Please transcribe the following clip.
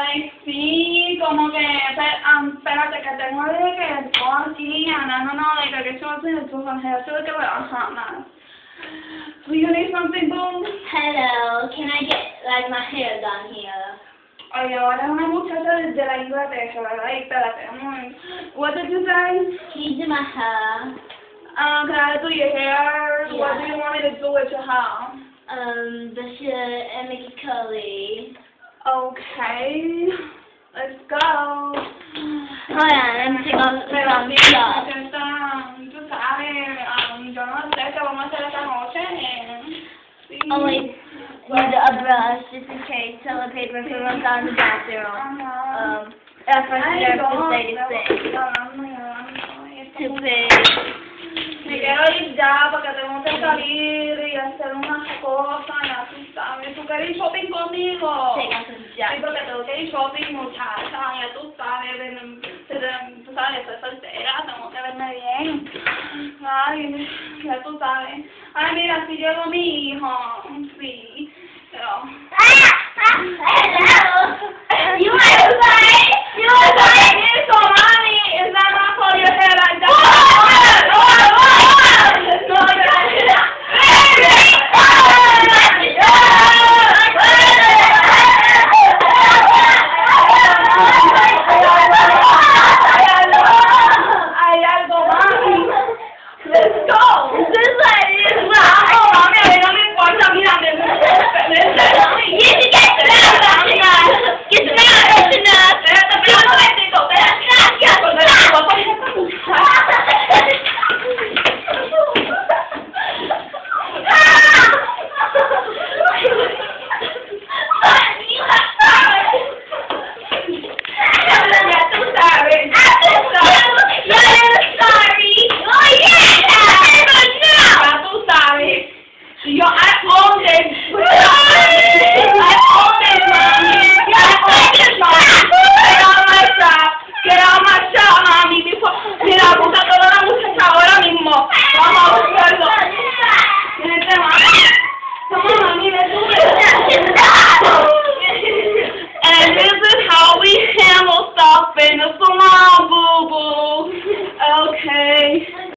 Like, sí, como que, um, espérate, que tengo de que todo aquí, Ana, no, no, like, que yo soy tu hair, so que a hot mess. Do you need something, boom? Hello, can I get like my hair done here? Oye, ahora una muchacha desde la Inglaterra, ¿verdad? Y espérate, amor. What did you say? You do my hair? Um, can I do your hair? What do you want me to do with your hair? Um, the shirt and make it curly. Okay, let's go. Hold on, let me take off Pero some sí, stuff. está, tú sabes, um, yo no sé qué vamos a hacer esta noche. Sí. Oh wait, need a brush just in case toilet paper it runs in the bathroom. Ajá. Um, at first Ay, there no, was say to no, say. hablando y hablando, y esto- Stupid. Me quiero ir ya porque tengo que salir y hacer unas cosas, ya tú sabes. ¿Tú quieres ir shopping conmigo? Ir shopping, muchacha, ya tú sabes, tú sabes, soy soltera, tengo que verme bien. Ay, ya tú sabes. Ay, mira, si llegó mi hijo, sí, pero... Ah! apenas